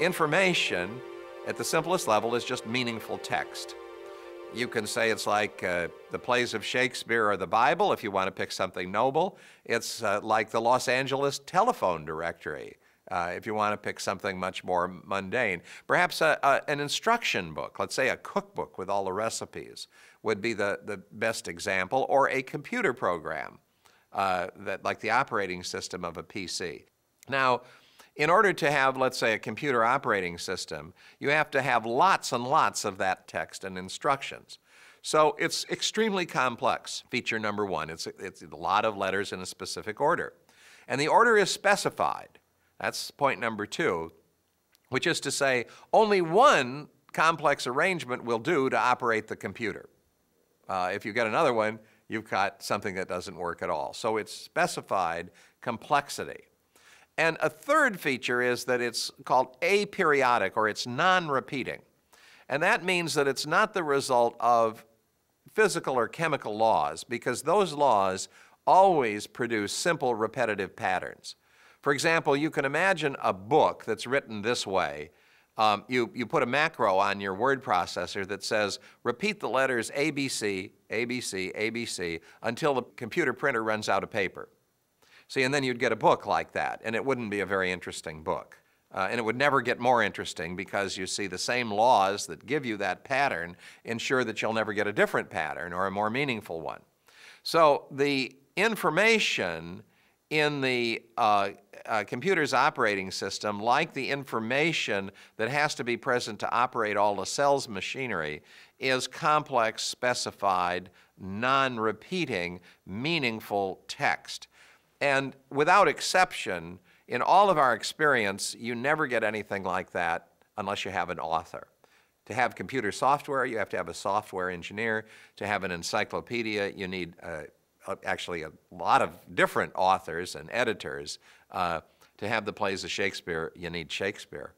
Information, at the simplest level, is just meaningful text. You can say it's like uh, the plays of Shakespeare or the Bible if you want to pick something noble. It's uh, like the Los Angeles telephone directory uh, if you want to pick something much more mundane. Perhaps a, a, an instruction book, let's say a cookbook with all the recipes, would be the, the best example, or a computer program, uh, that, like the operating system of a PC. Now, in order to have, let's say, a computer operating system, you have to have lots and lots of that text and instructions. So it's extremely complex. Feature number one, it's, it's a lot of letters in a specific order. And the order is specified. That's point number two, which is to say only one complex arrangement will do to operate the computer. Uh, if you get another one, you've got something that doesn't work at all. So it's specified complexity. And a third feature is that it's called aperiodic or it's non-repeating. And that means that it's not the result of physical or chemical laws because those laws always produce simple repetitive patterns. For example, you can imagine a book that's written this way. Um, you, you put a macro on your word processor that says, repeat the letters ABC, ABC, ABC until the computer printer runs out of paper. See, and then you'd get a book like that, and it wouldn't be a very interesting book. Uh, and it would never get more interesting because you see the same laws that give you that pattern ensure that you'll never get a different pattern or a more meaningful one. So the information in the uh, uh, computer's operating system, like the information that has to be present to operate all the cell's machinery, is complex, specified, non-repeating, meaningful text. And without exception, in all of our experience, you never get anything like that unless you have an author. To have computer software, you have to have a software engineer. To have an encyclopedia, you need uh, actually a lot of different authors and editors. Uh, to have the plays of Shakespeare, you need Shakespeare.